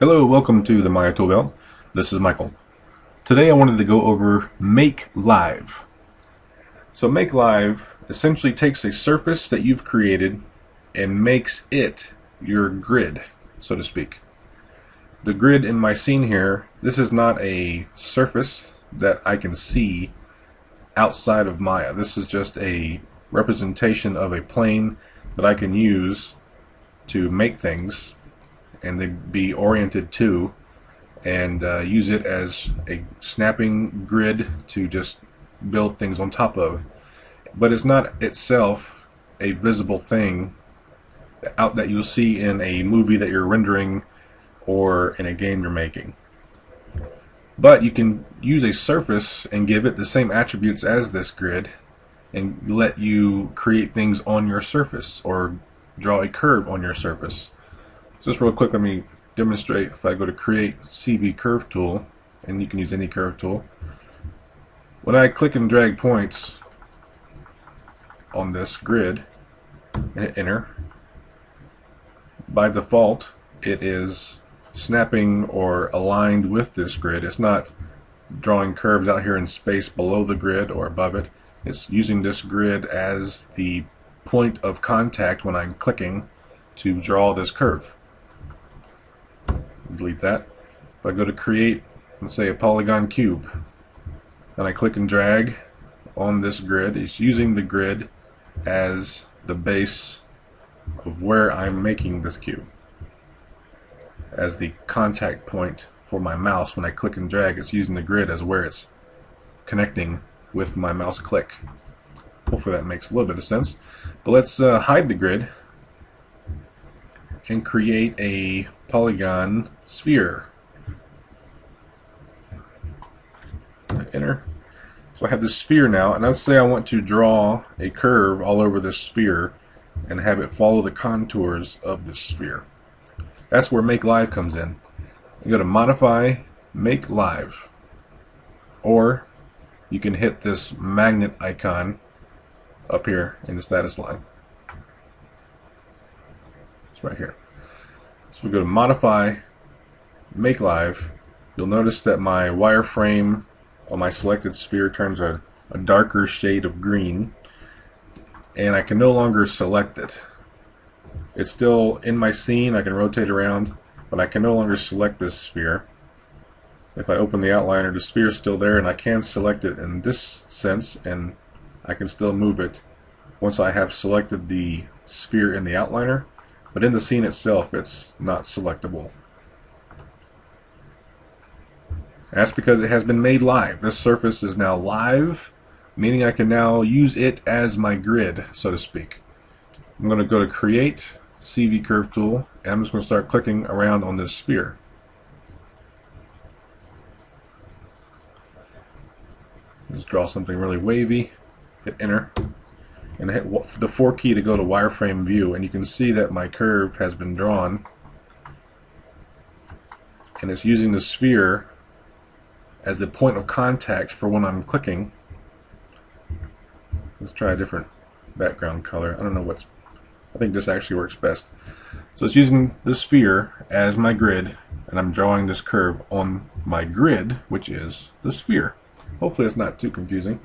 Hello, welcome to the Maya Toolbelt. This is Michael. Today I wanted to go over Make Live. So Make Live essentially takes a surface that you've created and makes it your grid, so to speak. The grid in my scene here, this is not a surface that I can see outside of Maya. This is just a representation of a plane that I can use to make things and they'd be oriented to and uh, use it as a snapping grid to just build things on top of. But it's not itself a visible thing out that you'll see in a movie that you're rendering or in a game you're making. But you can use a surface and give it the same attributes as this grid and let you create things on your surface or draw a curve on your surface. Just real quick, let me demonstrate if I go to create CV curve tool, and you can use any curve tool. When I click and drag points on this grid and hit enter, by default it is snapping or aligned with this grid. It's not drawing curves out here in space below the grid or above it. It's using this grid as the point of contact when I'm clicking to draw this curve delete that. If I go to create, let's say a polygon cube, and I click and drag on this grid, it's using the grid as the base of where I'm making this cube as the contact point for my mouse. When I click and drag it's using the grid as where it's connecting with my mouse click. Hopefully that makes a little bit of sense. But let's uh, hide the grid and create a polygon sphere. Enter. So I have this sphere now, and let's say I want to draw a curve all over this sphere and have it follow the contours of this sphere. That's where Make Live comes in. You go to Modify, Make Live. Or you can hit this magnet icon up here in the status line. It's right here. So we go to Modify, Make Live. You'll notice that my wireframe on my selected sphere turns a, a darker shade of green and I can no longer select it. It's still in my scene, I can rotate around, but I can no longer select this sphere. If I open the outliner, the sphere is still there and I can select it in this sense and I can still move it once I have selected the sphere in the outliner but in the scene itself it's not selectable. That's because it has been made live. This surface is now live, meaning I can now use it as my grid, so to speak. I'm going to go to Create, CV Curve Tool, and I'm just going to start clicking around on this sphere. Just draw something really wavy, hit Enter and hit the 4 key to go to wireframe view and you can see that my curve has been drawn. And it's using the sphere as the point of contact for when I'm clicking. Let's try a different background color. I don't know what's I think this actually works best. So it's using the sphere as my grid and I'm drawing this curve on my grid which is the sphere. Hopefully it's not too confusing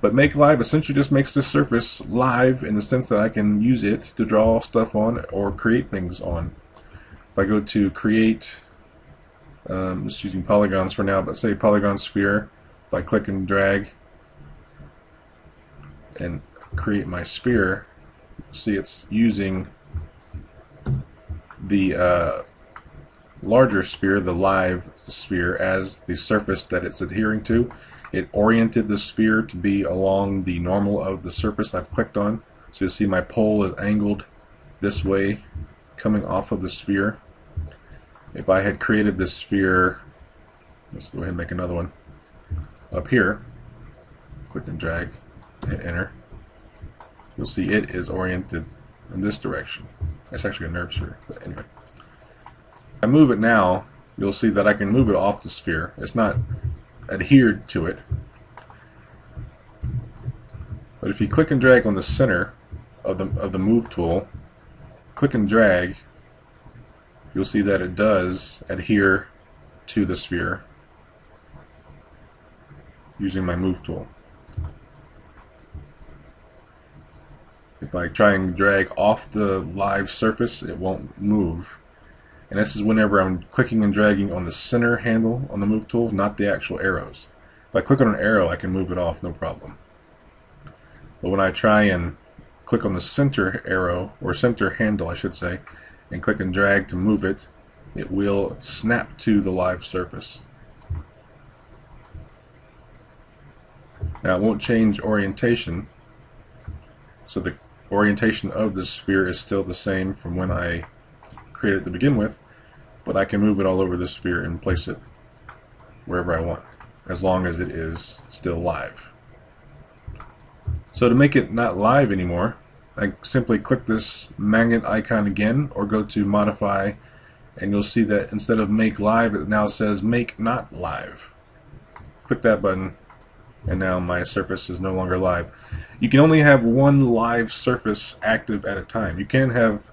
but Make Live essentially just makes this surface live in the sense that I can use it to draw stuff on or create things on. If I go to create, um, just using polygons for now, but say polygon sphere, if I click and drag and create my sphere, see it's using the uh, larger sphere, the live sphere, as the surface that it's adhering to. It oriented the sphere to be along the normal of the surface I've clicked on. So you'll see my pole is angled this way coming off of the sphere. If I had created this sphere, let's go ahead and make another one up here, click and drag, hit enter, you'll see it is oriented in this direction. It's actually a NURB sphere, but anyway. If I move it now, you'll see that I can move it off the sphere. It's not adhered to it. But if you click and drag on the center of the, of the move tool, click and drag, you'll see that it does adhere to the sphere using my move tool. If I try and drag off the live surface, it won't move. And this is whenever I'm clicking and dragging on the center handle on the move tool, not the actual arrows. If I click on an arrow, I can move it off, no problem. But when I try and click on the center arrow, or center handle I should say, and click and drag to move it, it will snap to the live surface. Now it won't change orientation, so the orientation of the sphere is still the same from when I created to begin with, but I can move it all over the sphere and place it wherever I want, as long as it is still live. So to make it not live anymore, I simply click this magnet icon again or go to modify and you'll see that instead of make live it now says make not live. Click that button and now my surface is no longer live. You can only have one live surface active at a time. You can have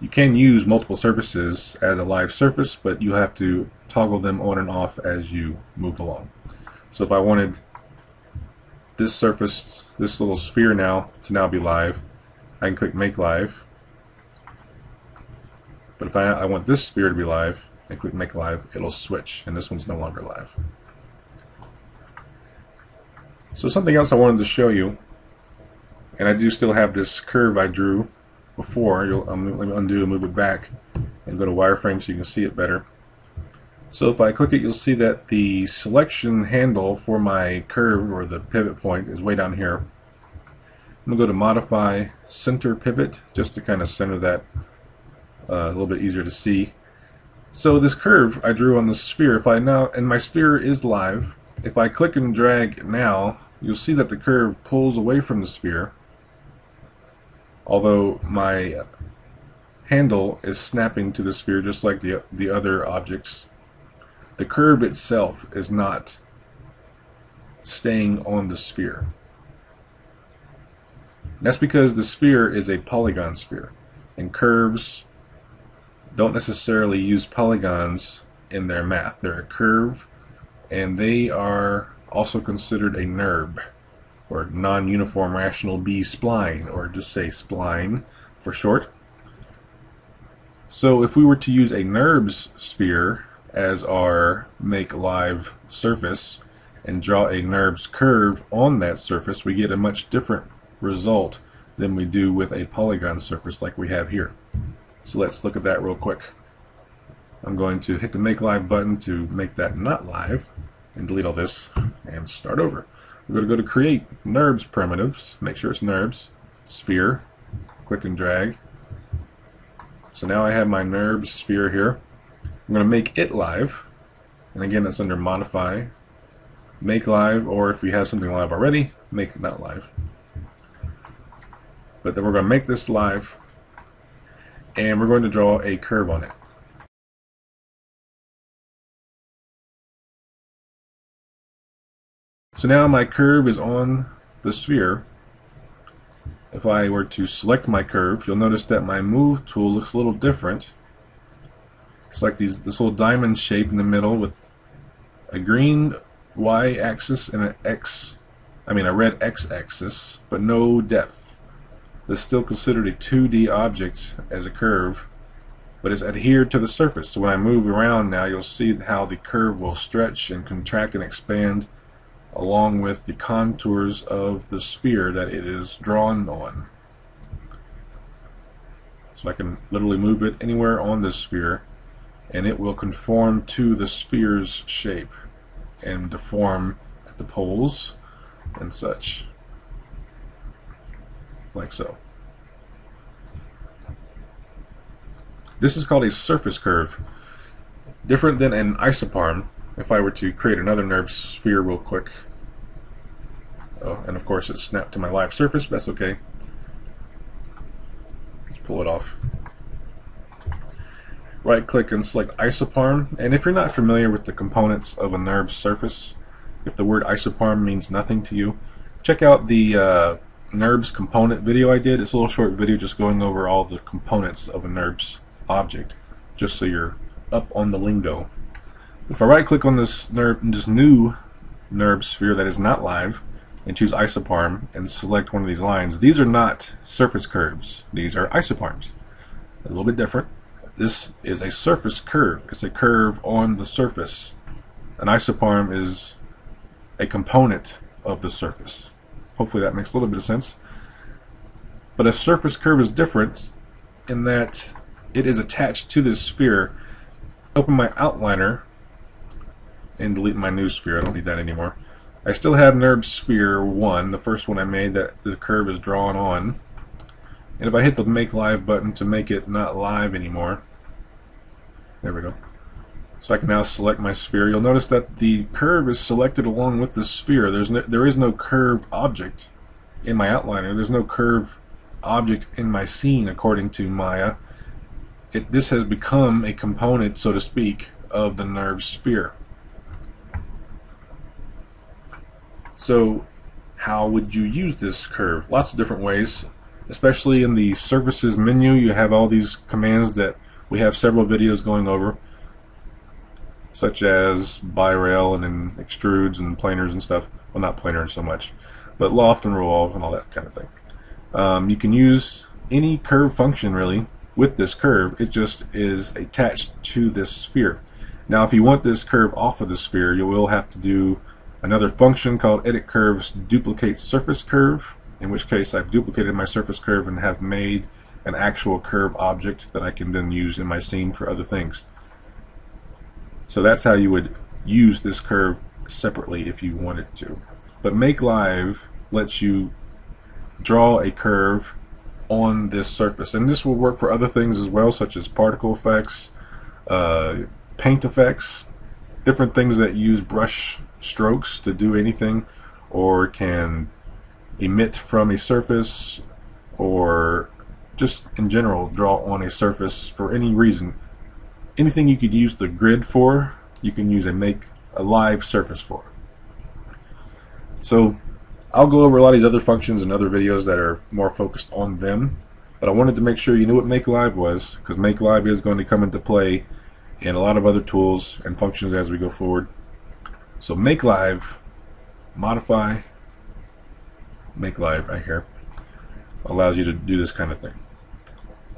you can use multiple surfaces as a live surface, but you have to toggle them on and off as you move along. So if I wanted this surface, this little sphere now, to now be live, I can click Make Live. But if I, I want this sphere to be live, and click Make Live, it'll switch, and this one's no longer live. So something else I wanted to show you, and I do still have this curve I drew before. Um, let me undo and move it back and go to wireframe so you can see it better. So if I click it, you'll see that the selection handle for my curve or the pivot point is way down here. I'm going to go to Modify Center Pivot just to kind of center that uh, a little bit easier to see. So this curve I drew on the sphere, if I now, and my sphere is live, if I click and drag now, you'll see that the curve pulls away from the sphere although my handle is snapping to the sphere just like the, the other objects the curve itself is not staying on the sphere. That's because the sphere is a polygon sphere and curves don't necessarily use polygons in their math. They're a curve and they are also considered a NURB, or non-uniform rational B-spline, or just say spline for short. So if we were to use a NURBS sphere as our make live surface and draw a NURBS curve on that surface, we get a much different result than we do with a polygon surface like we have here. So let's look at that real quick. I'm going to hit the make live button to make that not live and delete all this and start over. We're going to go to create NURBS primitives, make sure it's NURBS, sphere, click and drag. So now I have my NURBS sphere here. I'm going to make it live, and again that's under modify, make live, or if you have something live already, make not live. But then we're going to make this live, and we're going to draw a curve on it. So now my curve is on the sphere. If I were to select my curve, you'll notice that my move tool looks a little different. It's like these, this little diamond shape in the middle with a green y-axis and an x, I mean a red x-axis, but no depth. This is still considered a 2D object as a curve, but it's adhered to the surface. So when I move around now, you'll see how the curve will stretch and contract and expand along with the contours of the sphere that it is drawn on. So I can literally move it anywhere on this sphere and it will conform to the sphere's shape and deform at the poles and such like so. This is called a surface curve. Different than an isoparm, if I were to create another NURBS sphere real quick, oh, and of course it snapped to my live surface, but that's okay. Let's pull it off. Right click and select isoparm, and if you're not familiar with the components of a NURBS surface, if the word isoparm means nothing to you, check out the uh, NURBS component video I did. It's a little short video just going over all the components of a NURBS object. just so you're up on the lingo. If I right click on this NURB, this new NURB sphere that is not live and choose isoparm and select one of these lines, these are not surface curves. These are isoparms. A little bit different. This is a surface curve. It's a curve on the surface. An isoparm is a component of the surface. Hopefully that makes a little bit of sense. But a surface curve is different in that it is attached to this sphere. Open my outliner and delete my new sphere. I don't need that anymore. I still have NURB Sphere 1, the first one I made that the curve is drawn on. And if I hit the Make Live button to make it not live anymore, there we go. So I can now select my sphere. You'll notice that the curve is selected along with the sphere. There's no, there is no curve object in my outliner. There's no curve object in my scene according to Maya. It, this has become a component, so to speak, of the NURB sphere. So how would you use this curve? Lots of different ways, especially in the surfaces menu. You have all these commands that we have several videos going over, such as bi-rail and then extrudes and planars and stuff. Well, not planar so much, but loft and revolve and all that kind of thing. Um, you can use any curve function really with this curve. It just is attached to this sphere. Now, if you want this curve off of the sphere, you will have to do another function called edit curves duplicate surface curve in which case I've duplicated my surface curve and have made an actual curve object that I can then use in my scene for other things. So that's how you would use this curve separately if you wanted to. But Make Live lets you draw a curve on this surface. And this will work for other things as well, such as particle effects, uh, paint effects, different things that use brush strokes to do anything or can emit from a surface or just in general draw on a surface for any reason. Anything you could use the grid for, you can use a make a live surface for. So I'll go over a lot of these other functions in other videos that are more focused on them. But I wanted to make sure you knew what Make Live was, because Make Live is going to come into play in a lot of other tools and functions as we go forward. So make live, modify, make live right here allows you to do this kind of thing.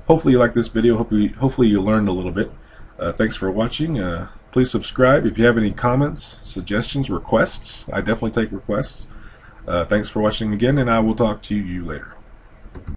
Hopefully you like this video. Hopefully, hopefully you learned a little bit. Uh, thanks for watching. Uh, please subscribe. If you have any comments, suggestions, requests, I definitely take requests. Uh, thanks for watching again, and I will talk to you later.